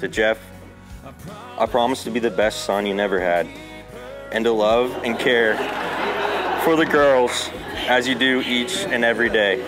To Jeff, I promise to be the best son you never had, and to love and care for the girls as you do each and every day.